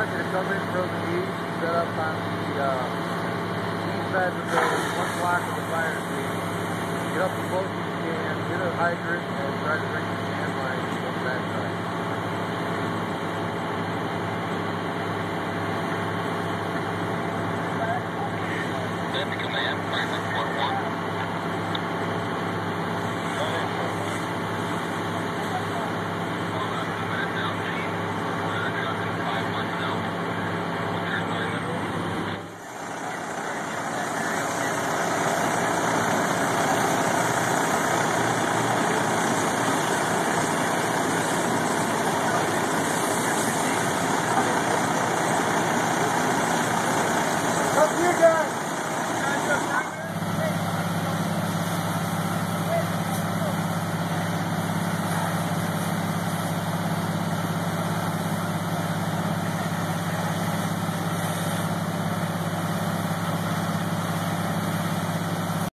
market is coming from the east, set up on the uh, east side of the building, one block of the fire scene. Get up as close as you can, get a hydrant, and try to bring the hand line to the back side. Deputy Command, Yes.